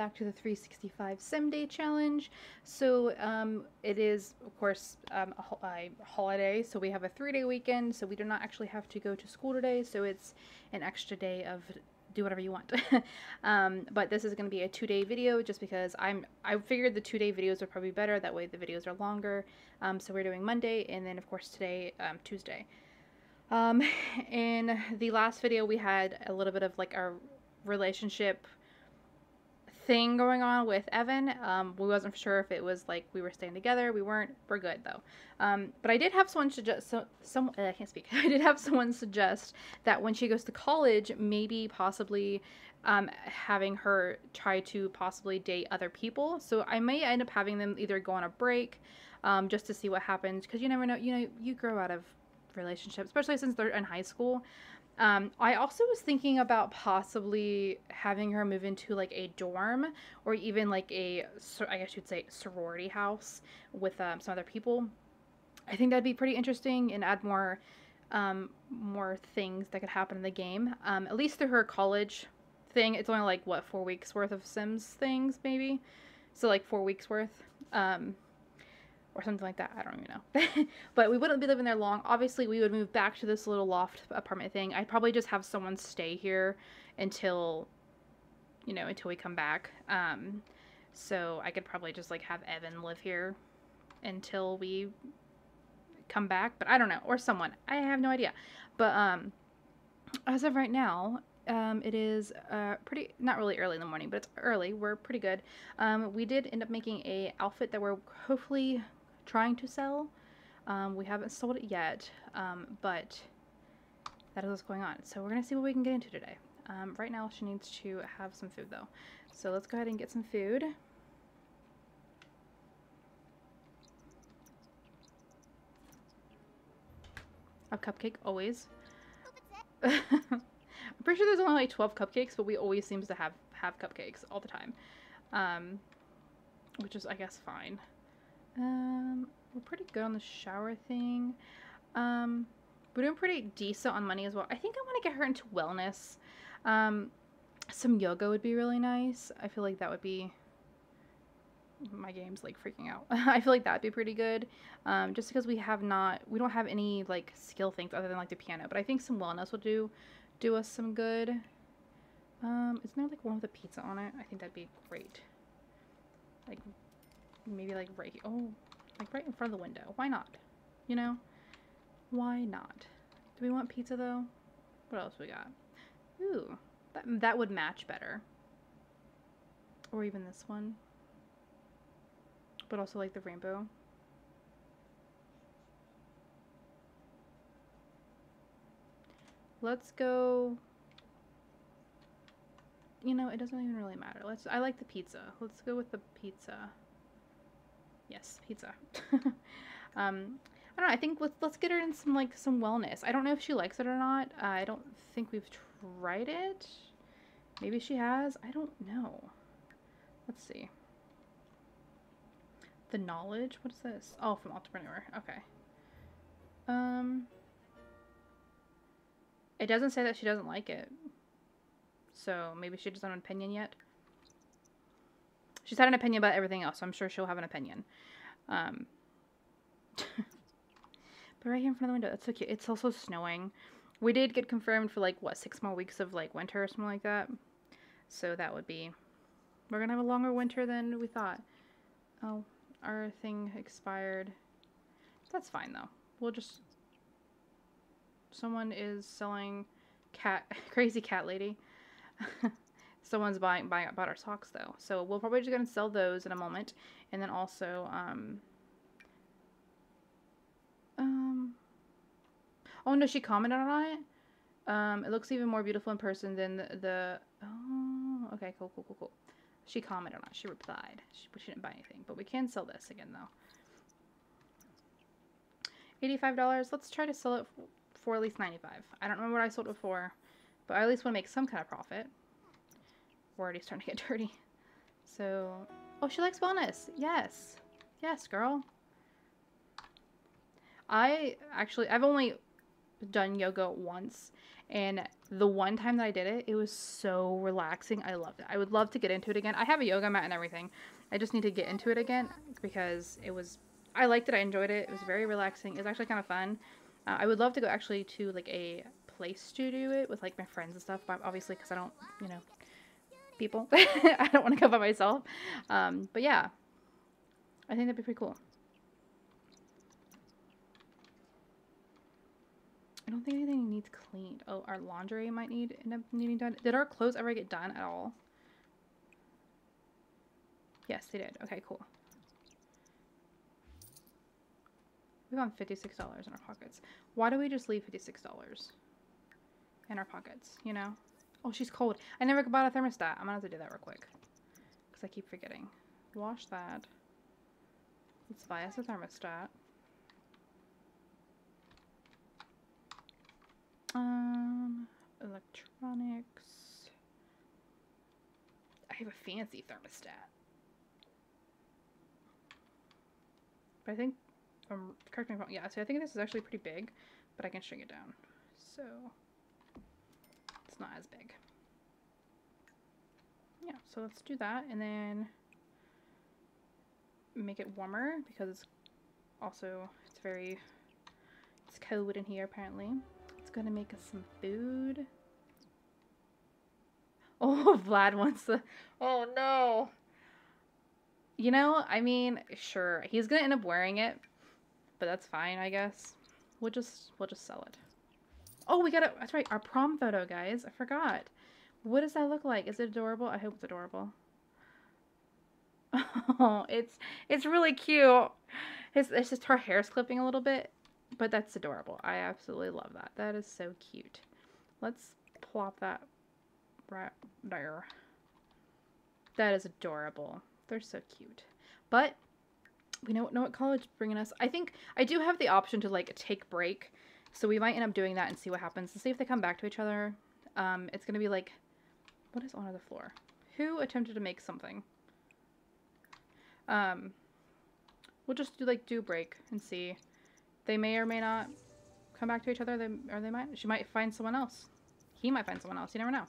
back to the 365 Sim Day Challenge. So um, it is, of course, um, a, ho a, holiday, so we have a three-day weekend, so we do not actually have to go to school today, so it's an extra day of do whatever you want. um, but this is going to be a two-day video just because I'm I figured the two-day videos are probably better. That way the videos are longer. Um, so we're doing Monday and then of course today um, Tuesday. Um, in the last video we had a little bit of like a relationship thing going on with Evan. Um, we wasn't sure if it was like we were staying together. We weren't. We're good though. Um, but I did have someone suggest. So, some uh, I can't speak. I did have someone suggest that when she goes to college, maybe possibly um, having her try to possibly date other people. So I may end up having them either go on a break, um, just to see what happens. Because you never know. You know, you grow out of relationships, especially since they're in high school. Um, I also was thinking about possibly having her move into like a dorm or even like a, I guess you'd say, sorority house with um, some other people. I think that'd be pretty interesting and add more, um, more things that could happen in the game. Um, at least through her college thing, it's only like what four weeks worth of Sims things maybe, so like four weeks worth. Um, or something like that. I don't even know. but we wouldn't be living there long. Obviously, we would move back to this little loft apartment thing. I'd probably just have someone stay here until, you know, until we come back. Um, so I could probably just like have Evan live here until we come back. But I don't know, or someone. I have no idea. But um, as of right now, um, it is uh, pretty not really early in the morning but it's early we're pretty good um, we did end up making a outfit that we're hopefully trying to sell. Um, we haven't sold it yet, um, but that is what's going on. So we're going to see what we can get into today. Um, right now she needs to have some food though. So let's go ahead and get some food. A cupcake, always. I'm pretty sure there's only like 12 cupcakes, but we always seems to have, have cupcakes all the time. Um, which is, I guess, fine. Um, we're pretty good on the shower thing. Um, we're doing pretty decent on money as well. I think I want to get her into wellness. Um, some yoga would be really nice. I feel like that would be my game's like freaking out. I feel like that'd be pretty good. Um, just because we have not, we don't have any like skill things other than like the piano, but I think some wellness will do, do us some good. Um, isn't there like one with a pizza on it? I think that'd be great. Like maybe like right oh like right in front of the window. Why not? You know? Why not? Do we want pizza though? What else we got? Ooh that, that would match better. Or even this one. But also like the rainbow. Let's go you know it doesn't even really matter. Let's i like the pizza. Let's go with the pizza Yes, pizza. um, I don't know. I think let's let's get her in some like some wellness. I don't know if she likes it or not. Uh, I don't think we've tried it. Maybe she has. I don't know. Let's see. The knowledge. What is this? Oh, from entrepreneur. Okay. Um. It doesn't say that she doesn't like it. So maybe she doesn't have an opinion yet. She's had an opinion about everything else, so I'm sure she'll have an opinion. Um, but right here in front of the window, that's so cute. It's also snowing. We did get confirmed for like, what, six more weeks of like winter or something like that. So that would be, we're going to have a longer winter than we thought. Oh, our thing expired. That's fine though. We'll just, someone is selling cat, crazy cat lady. someone's buying buying bought our socks though. So we'll probably just gonna sell those in a moment, and then also um. Um. Oh no, she commented on it. Um, it looks even more beautiful in person than the, the oh okay cool cool cool cool. She commented on it. She replied. She, she didn't buy anything, but we can sell this again though. $85. Let's try to sell it for at least 95 I don't remember what I sold it for, but I at least want to make some kind of profit. Already starting to get dirty. So, oh, she likes wellness. Yes. Yes, girl. I actually, I've only, done yoga once, and the one time that I did it, it was so relaxing. I loved it. I would love to get into it again. I have a yoga mat and everything. I just need to get into it again because it was. I liked it. I enjoyed it. It was very relaxing. It was actually kind of fun. Uh, I would love to go actually to like a place to do it with like my friends and stuff, but obviously because I don't, you know, people, I don't want to go by myself. Um, but yeah, I think that'd be pretty cool. I don't think anything needs cleaned. Oh, our laundry might need end up needing done. Did our clothes ever get done at all? Yes, they did. Okay, cool. We found $56 in our pockets. Why do we just leave $56 in our pockets, you know? Oh, she's cold. I never bought a thermostat. I'm gonna have to do that real quick. Because I keep forgetting. Wash that. Let's buy us a thermostat. Um, electronics. I have a fancy thermostat. But I think, um, correct me if I'm correcting wrong, yeah, so I think this is actually pretty big, but I can shrink it down. So, not as big. Yeah, so let's do that, and then make it warmer, because it's also, it's very, it's cold in here apparently. It's gonna make us some food. Oh, Vlad wants the, oh no. You know, I mean, sure, he's gonna end up wearing it, but that's fine, I guess. We'll just, we'll just sell it. Oh, we got it. That's right, our prom photo, guys. I forgot. What does that look like? Is it adorable? I hope it's adorable. Oh, it's it's really cute. It's, it's just her hair's clipping a little bit, but that's adorable. I absolutely love that. That is so cute. Let's plop that right there. That is adorable. They're so cute. But we don't know what college is bringing us. I think I do have the option to like take break. So we might end up doing that and see what happens. and see if they come back to each other. Um, it's going to be like, what is on the floor? Who attempted to make something? Um, we'll just do like do break and see. They may or may not come back to each other. They or they might. She might find someone else. He might find someone else. You never know.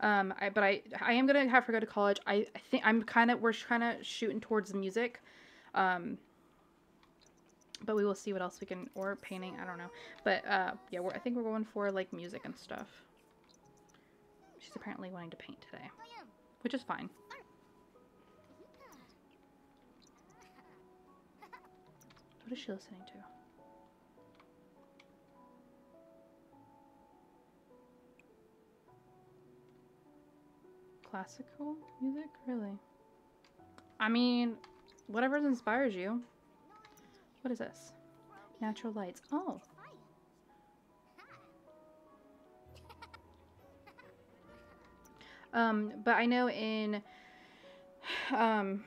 Um, I, but I, I am gonna have her go to college. I, I think I'm kind of we're kind of shooting towards music, um, but we will see what else we can or painting. I don't know, but uh, yeah, I think we're going for like music and stuff. She's apparently wanting to paint today, which is fine. What is she listening to? Classical music? Really? I mean, whatever inspires you. What is this? Natural lights. Oh. Um, but I know in, um,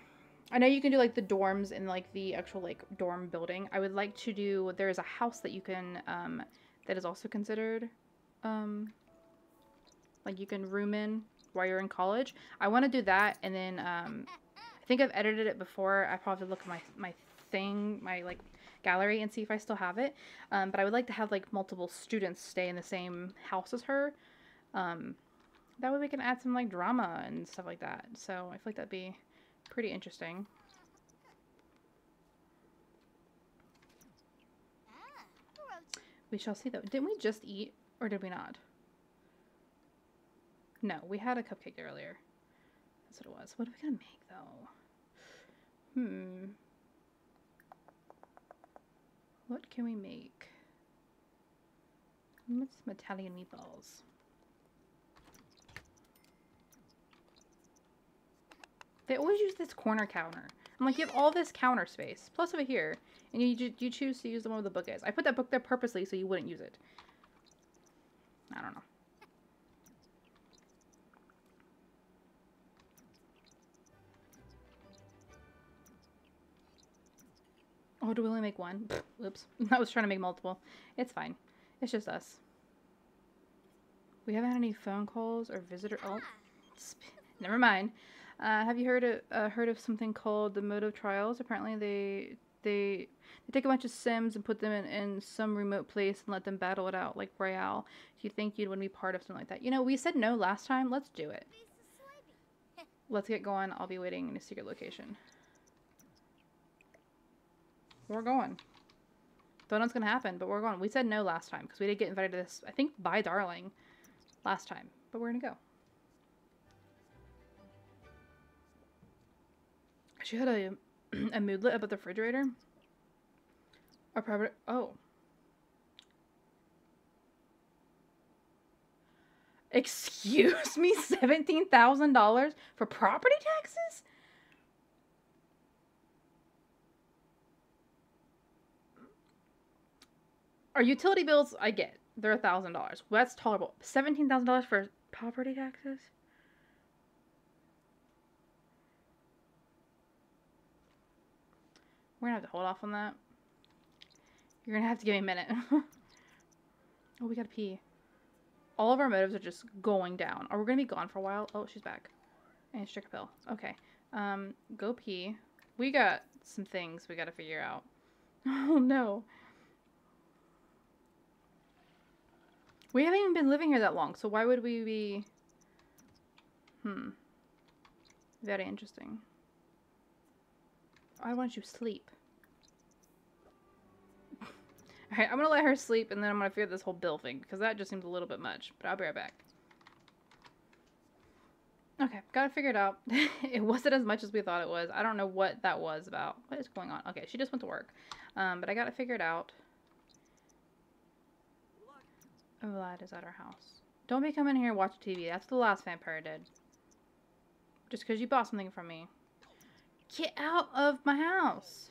I know you can do like the dorms in like the actual like dorm building. I would like to do, there is a house that you can, um, that is also considered, um, like you can room in while you're in college. I want to do that, and then um, I think I've edited it before. I probably look at my my thing, my like gallery, and see if I still have it. Um, but I would like to have like multiple students stay in the same house as her. Um, that way we can add some like drama and stuff like that. So I feel like that'd be pretty interesting. We shall see though. Didn't we just eat or did we not? No, we had a cupcake earlier. That's what it was. What are we gonna make though? Hmm. What can we make? What's some Italian meatballs? They always use this corner counter. I'm like, you have all this counter space, plus over here, and you you choose to use the one where the book is. I put that book there purposely so you wouldn't use it. I don't know. Oh, do we only make one? Oops. I was trying to make multiple. It's fine. It's just us. We haven't had any phone calls or visitor. Oh, never mind. Uh, have you heard of, uh, heard of something called the motive trials? Apparently, they they they take a bunch of Sims and put them in, in some remote place and let them battle it out like Royale. Do you think you'd want to be part of something like that? You know, we said no last time. Let's do it. Let's get going. I'll be waiting in a secret location. We're going. Don't know what's going to happen, but we're going. We said no last time because we did get invited to this, I think, by Darling last time. But we're going to go. She had a, a moodlet about the refrigerator. A private. Oh. Excuse me, $17,000 for property taxes? Our utility bills, I get. They're a $1,000. That's tolerable. $17,000 for property taxes? We're gonna have to hold off on that. You're gonna have to give me a minute. oh, we gotta pee. All of our motives are just going down. Are we gonna be gone for a while? Oh, she's back. And she took a pill. Okay. Um, go pee. We got some things we gotta figure out. Oh no. We haven't even been living here that long, so why would we be... Hmm. Very interesting. I want you to sleep. Alright, I'm gonna let her sleep and then I'm gonna figure this whole bill thing because that just seems a little bit much. But I'll be right back. Okay, figure it out. it wasn't as much as we thought it was. I don't know what that was about. What is going on? Okay, she just went to work. Um, but I gotta figure it out. Vlad is at our house. Don't be coming here and watch TV. That's the last vampire did. Just because you bought something from me. Get out of my house.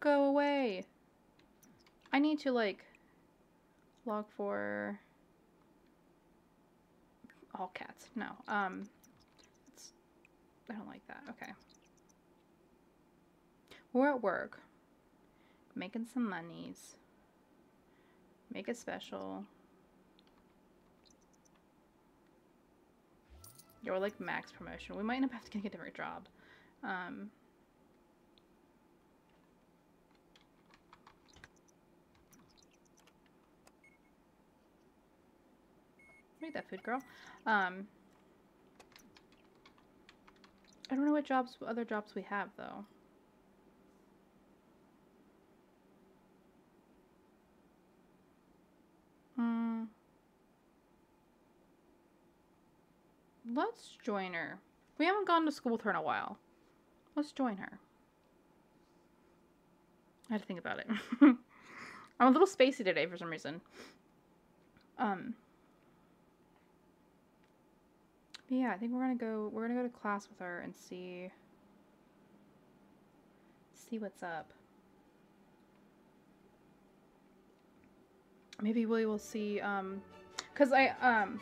Go away. I need to, like, log for all cats. No. Um, I don't like that. Okay. We're at work. Making some monies. Make it special. You're like max promotion. We might end up having to get a different job. Um, make that food, girl. Um, I don't know what jobs, other jobs we have, though. Hmm. Let's join her. We haven't gone to school with her in a while. Let's join her. I had to think about it. I'm a little spacey today for some reason. Um. yeah, I think we're gonna go. We're gonna go to class with her and see. See what's up. Maybe we will see. Um, cause I um.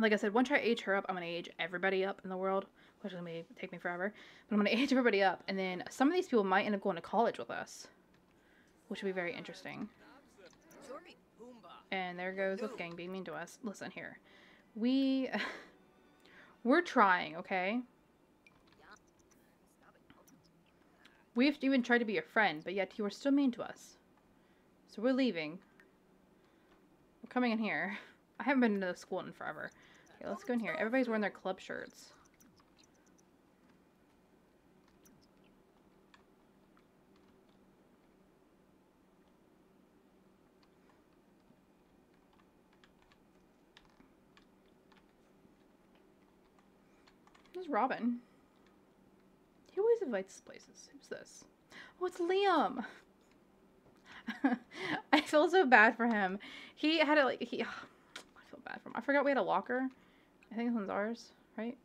Like I said, once I age her up, I'm gonna age everybody up in the world which is going to take me forever. But I'm to age everybody up. And then some of these people might end up going to college with us, which would be very interesting. And there goes Wolfgang being mean to us. Listen here. We... we're trying, okay? We've even tried to be your friend, but yet you are still mean to us. So we're leaving. Coming in here. I haven't been to the school in forever. Okay, let's go in here. Everybody's wearing their club shirts. Who's Robin? He always invites places. Who's this? Oh, it's Liam. I feel so bad for him. He had a like he. Oh, I feel bad for him. I forgot we had a locker. I think this one's ours, right?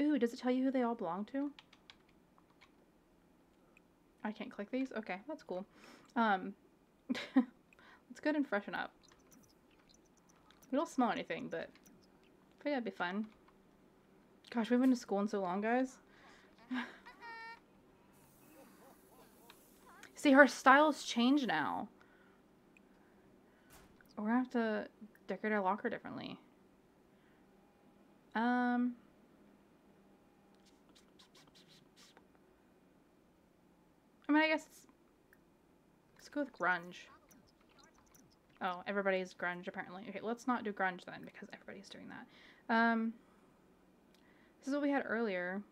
Ooh, does it tell you who they all belong to? I can't click these. Okay, that's cool. Um, let's go ahead and freshen up. We don't smell anything, but I think that'd be fun. Gosh, we haven't been to school in so long, guys. See, her style's changed now. We're gonna have to decorate our locker differently. Um... I mean, I guess let's go with grunge. Oh, everybody's grunge apparently. Okay, let's not do grunge then because everybody's doing that. Um, this is what we had earlier.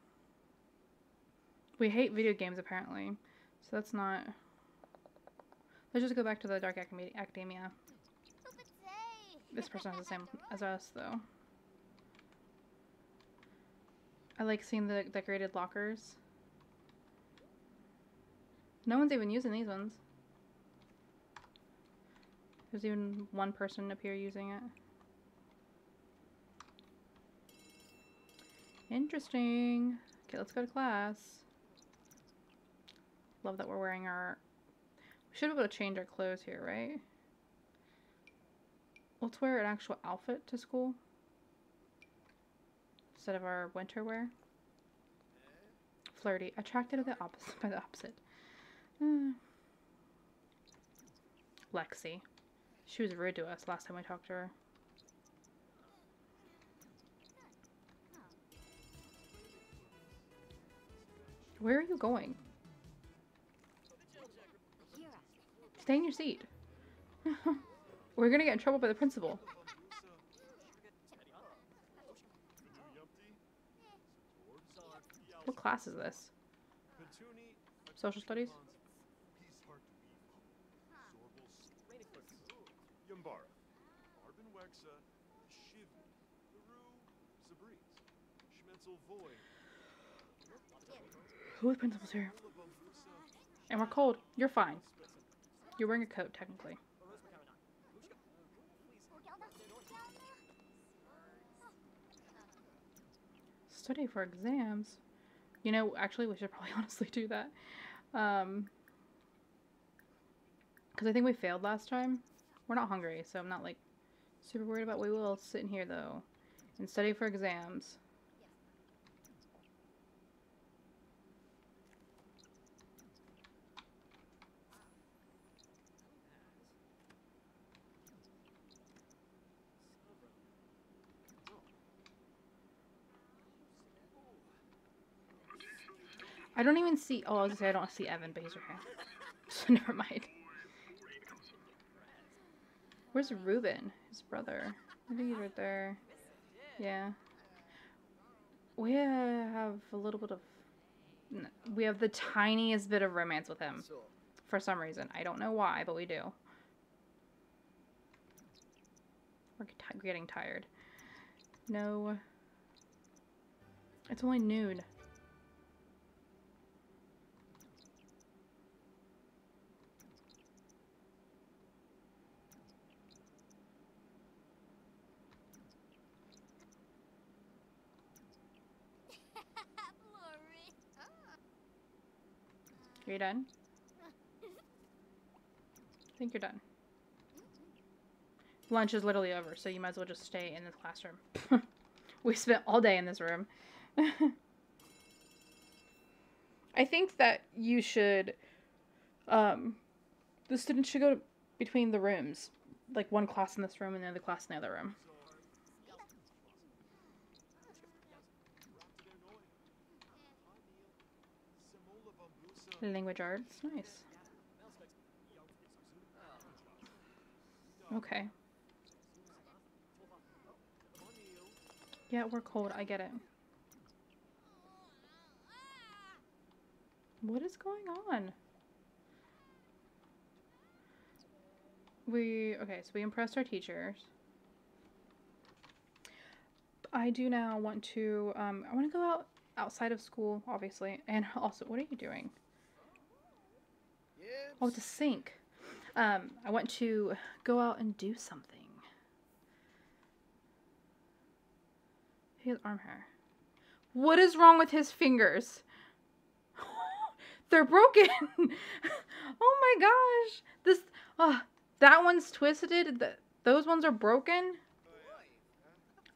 We hate video games apparently, so that's not. Let's just go back to the dark academia. This person has the same as us though. I like seeing the decorated lockers. No one's even using these ones. There's even one person up here using it. Interesting. Okay, let's go to class. Love that we're wearing our... We should be able to change our clothes here, right? Let's wear an actual outfit to school. Instead of our winter wear. Flirty. Attracted to the opposite by the opposite. Uh, Lexi. She was rude to us last time we talked to her. Where are you going? Stay in your seat. We're gonna get in trouble by the principal. What class is this? Social studies? Who is principal's here? And we're cold. You're fine. You're wearing a coat, technically. Study for exams. You know, actually, we should probably honestly do that. Um, because I think we failed last time. We're not hungry, so I'm not like super worried about. We will sit in here though and study for exams. I don't even see. Oh, I was gonna say I don't see Evan, but he's right here. So never mind. Where's Ruben? His brother. I think he's right there. Yeah. We have a little bit of. We have the tiniest bit of romance with him. For some reason. I don't know why, but we do. We're getting tired. No. It's only noon. Are you done? I think you're done. Lunch is literally over, so you might as well just stay in this classroom. we spent all day in this room. I think that you should, um, the students should go between the rooms. Like one class in this room and the other class in the other room. Language arts, nice. Okay. Yeah, we're cold, I get it. What is going on? We, okay, so we impressed our teachers. I do now want to, um, I want to go out outside of school, obviously. And also, what are you doing? Oh, to sink. Um, I want to go out and do something. He has arm hair. What is wrong with his fingers? They're broken. oh my gosh. This, oh, that one's twisted. The, those ones are broken.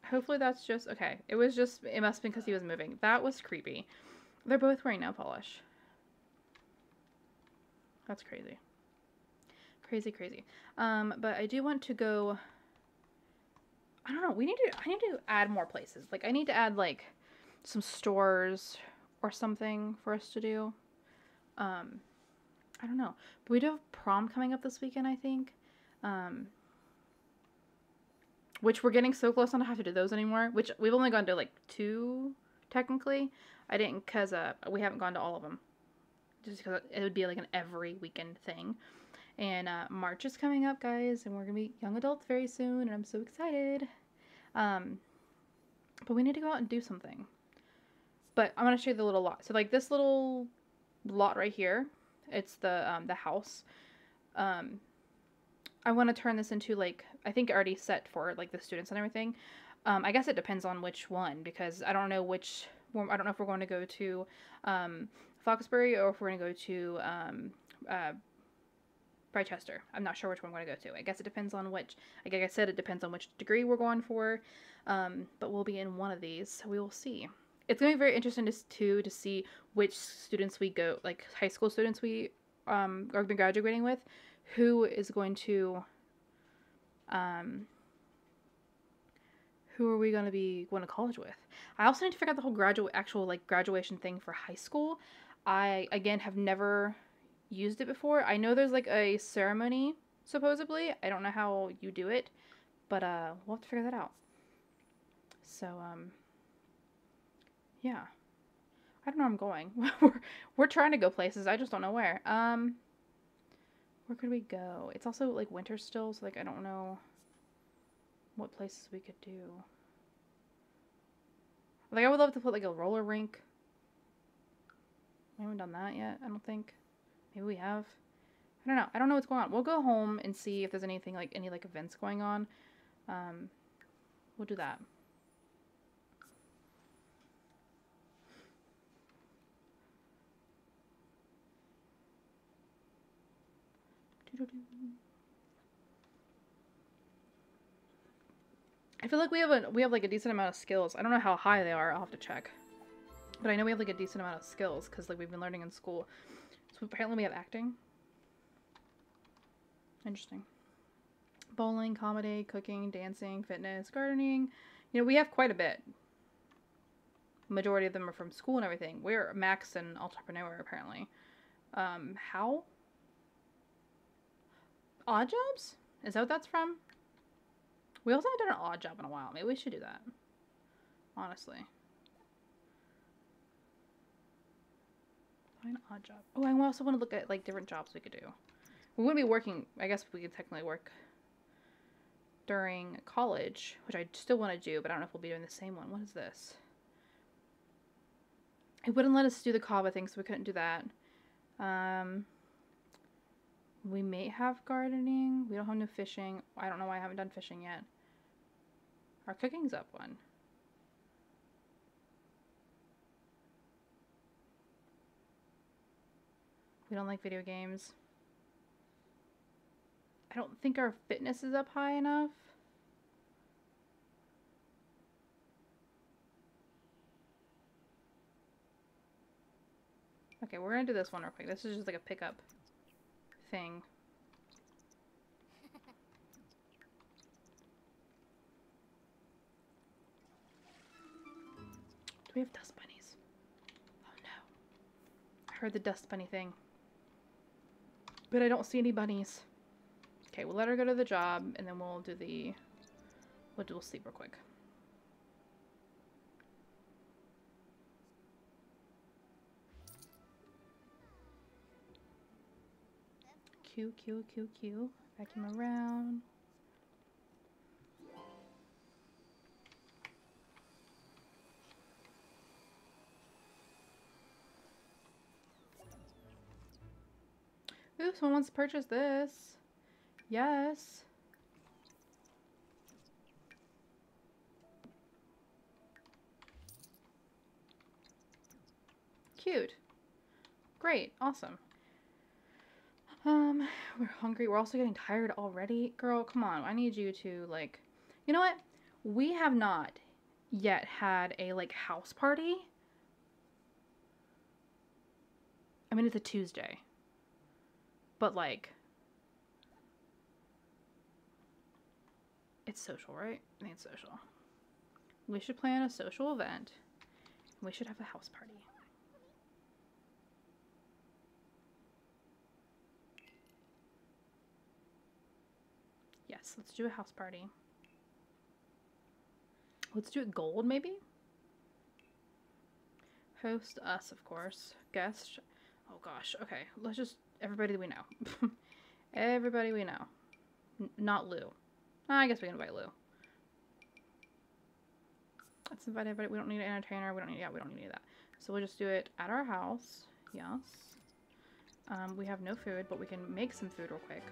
Hopefully that's just, okay. It was just, it must have been because he was moving. That was creepy. They're both wearing nail polish. That's crazy. Crazy, crazy. Um, but I do want to go. I don't know. We need to. I need to add more places. Like I need to add like some stores or something for us to do. Um, I don't know. But we do have prom coming up this weekend, I think. Um, which we're getting so close I don't have to do those anymore. Which we've only gone to like two, technically. I didn't because uh, we haven't gone to all of them. Just because it would be like an every weekend thing. And uh, March is coming up, guys, and we're gonna be young adults very soon, and I'm so excited. Um, but we need to go out and do something. But I'm gonna show you the little lot. So like this little lot right here, it's the um, the house. Um, I want to turn this into like I think already set for like the students and everything. Um, I guess it depends on which one because I don't know which. I don't know if we're going to go to um, Foxbury or if we're going to go to um, uh, Britechester. I'm not sure which one we're going to go to. I guess it depends on which. Like I said, it depends on which degree we're going for. Um, but we'll be in one of these, so we will see. It's going to be very interesting to, too to see which students we go, like high school students we um, are graduating with, who is going to um, who are we going to be going to college with? I also need to figure out the whole graduate actual like graduation thing for high school. I again have never used it before. I know there's like a ceremony supposedly. I don't know how you do it, but uh we'll have to figure that out. So um yeah. I don't know where I'm going. we're we're trying to go places. I just don't know where. Um where could we go? It's also like winter still, so like I don't know what places we could do. Like I would love to put like a roller rink. We haven't done that yet, I don't think. Maybe we have. I don't know. I don't know what's going on. We'll go home and see if there's anything like any like events going on. Um, we'll do that. I feel like we have a we have like a decent amount of skills. I don't know how high they are. I'll have to check. But I know we have like a decent amount of skills because like we've been learning in school. So apparently we have acting. Interesting. Bowling, comedy, cooking, dancing, fitness, gardening. You know, we have quite a bit. Majority of them are from school and everything. We're max and entrepreneur apparently. Um, how? Odd jobs? Is that what that's from? We also haven't done an odd job in a while. Maybe we should do that. Honestly. Find odd job. Oh, I also want to look at like different jobs we could do. We wouldn't be working. I guess we could technically work during college, which I still want to do, but I don't know if we'll be doing the same one. What is this? It wouldn't let us do the Kava thing, so we couldn't do that. Um, we may have gardening. We don't have no fishing. I don't know why I haven't done fishing yet. Our cooking's up one. We don't like video games. I don't think our fitness is up high enough. Okay, we're gonna do this one real quick. This is just like a pickup thing. Do we have dust bunnies? Oh no. I heard the dust bunny thing. But I don't see any bunnies. Okay, we'll let her go to the job and then we'll do the... We'll, do, we'll sleep real quick. Q, Q, Q, Q. Vacuum around. Ooh, someone wants to purchase this. Yes. Cute. Great. Awesome. Um, we're hungry. We're also getting tired already. Girl, come on. I need you to, like... You know what? We have not yet had a, like, house party. I mean, it's a Tuesday. But like, it's social, right? I think it's social. We should plan a social event. We should have a house party. Yes, let's do a house party. Let's do it gold, maybe? Host us, of course. Guest. Oh gosh, okay. Let's just everybody we know. everybody we know. N- not Lou. I guess we can invite Lou. Let's invite everybody. We don't need an entertainer. We don't need. Yeah, we don't need any of that. So we'll just do it at our house. Yes. Um, we have no food, but we can make some food real quick.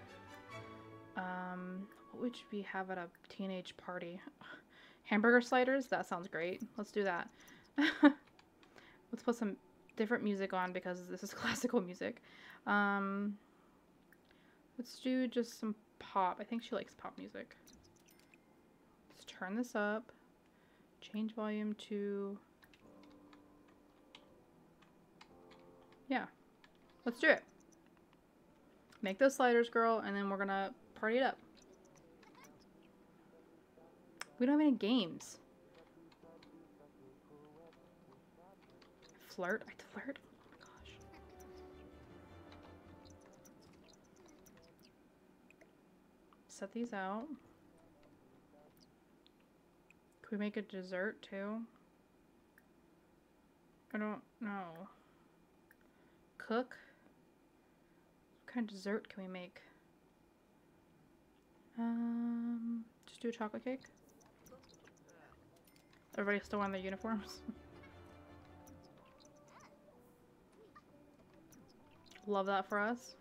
Um, what would we have at a teenage party? Hamburger sliders? That sounds great. Let's do that. Let's put some different music on because this is classical music. Um, let's do just some pop. I think she likes pop music. Let's turn this up. Change volume to... Yeah. Let's do it. Make those sliders, girl, and then we're gonna party it up. We don't have any games. Flirt? I flirt? Set these out. Can we make a dessert too? I don't know. Cook? What kind of dessert can we make? Um, just do a chocolate cake. Everybody still wearing their uniforms. Love that for us.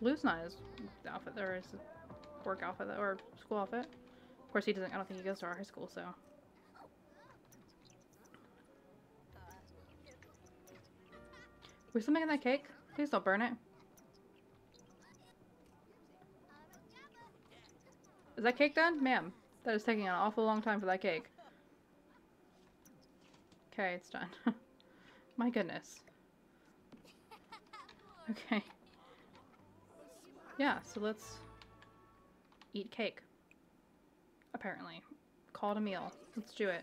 Lou's not his outfit or his work outfit or school outfit. Of course, he doesn't. I don't think he goes to our high school, so. We're still making that cake? Please don't burn it. Is that cake done? Ma'am, that is taking an awful long time for that cake. Okay, it's done. My goodness. Okay. Yeah, so let's eat cake. Apparently. Call it a meal. Let's do it.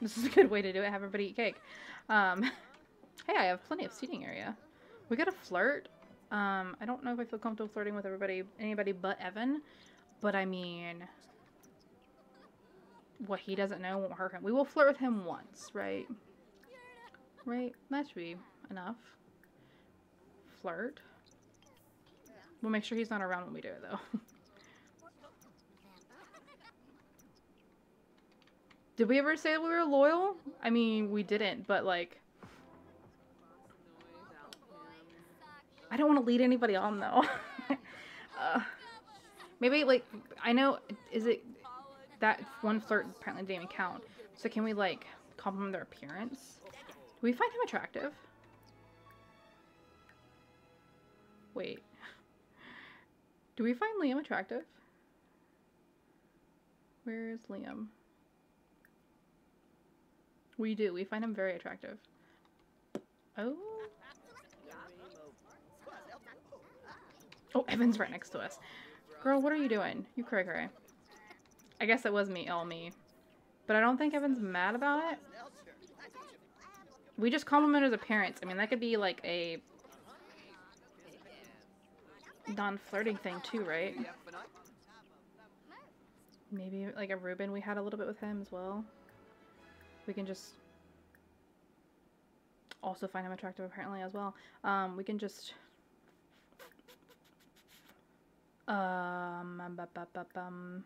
This is a good way to do it. Have everybody eat cake. Um, hey, I have plenty of seating area. We got a flirt. Um, I don't know if I feel comfortable flirting with everybody, anybody but Evan. But I mean, what he doesn't know won't hurt him. We will flirt with him once, right? Right? That should be enough. Flirt. We'll make sure he's not around when we do it, though. Did we ever say we were loyal? I mean, we didn't, but like... I don't want to lead anybody on, though. uh, maybe, like, I know, is it... That one flirt apparently didn't even count. So can we, like, compliment their appearance? Do we find him attractive? Wait. Do we find Liam attractive? Where's Liam? We do. We find him very attractive. Oh. Oh, Evan's right next to us. Girl, what are you doing? You cray cray. I guess it was me, all me. But I don't think Evan's mad about it. We just compliment his appearance. I mean, that could be like a non-flirting thing too, right? Maybe like a Reuben we had a little bit with him as well. We can just also find him attractive apparently as well. Um, we can just um, bu- bu- bu-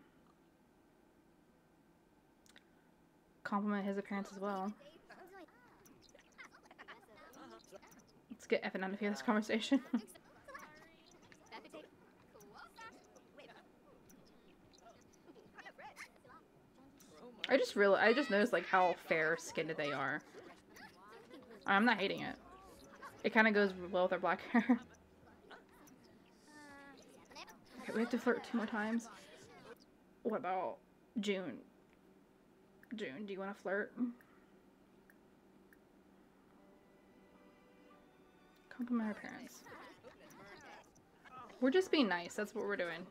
compliment his appearance as well. Get Evan out of here this conversation. I just really, I just noticed like how fair skinned they are. I'm not hating it. It kind of goes well with our black hair. okay, we have to flirt two more times. What about June? June, do you want to flirt? Compliment her parents. We're just being nice. That's what we're doing.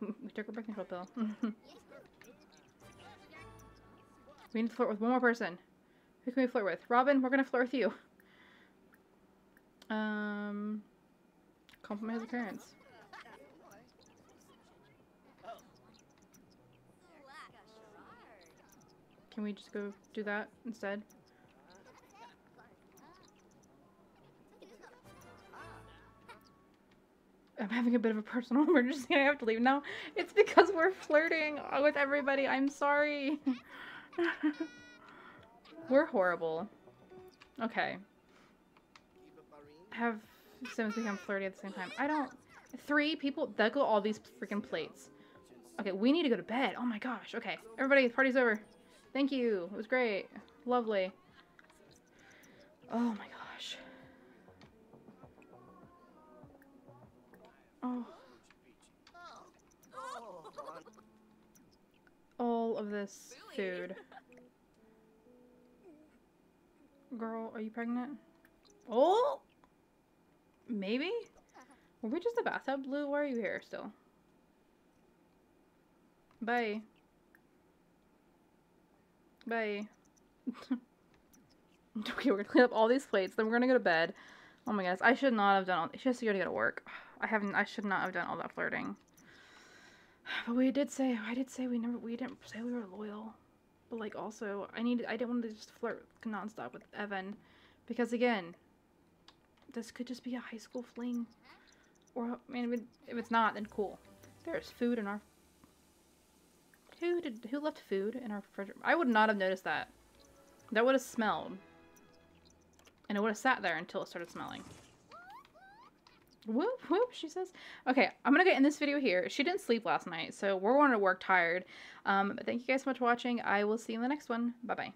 we took a birth control pill. We need to flirt with one more person. Who can we flirt with? Robin, we're gonna flirt with you. Um, compliment his appearance. Can we just go do that instead? I'm having a bit of a personal emergency. I have to leave now. It's because we're flirting with everybody. I'm sorry. we're horrible. Okay. Have Sims become flirty at the same time. I don't. Three people. That go all these freaking plates. Okay, we need to go to bed. Oh my gosh. Okay, everybody, the party's over. Thank you. It was great. Lovely. Oh my gosh. Oh. All of this food. Girl, are you pregnant? Oh! Maybe? Were we just a bathtub blue? Why are you here still? Bye. Bye. okay, we're gonna clean up all these plates, then we're gonna go to bed. Oh my gosh, I should not have done all- she has to go to go to work. I haven't, I should not have done all that flirting. But we did say, I did say we never, we didn't say we were loyal. But like also, I need, I didn't want to just flirt nonstop with Evan. Because again, this could just be a high school fling. Or, I mean, if it's not, then cool. There's food in our who did who left food in our refrigerator? I would not have noticed that. That would have smelled. And it would have sat there until it started smelling. Whoop whoop, she says. Okay, I'm gonna get in this video here. She didn't sleep last night, so we're going to work tired. Um, but thank you guys so much for watching. I will see you in the next one. Bye bye.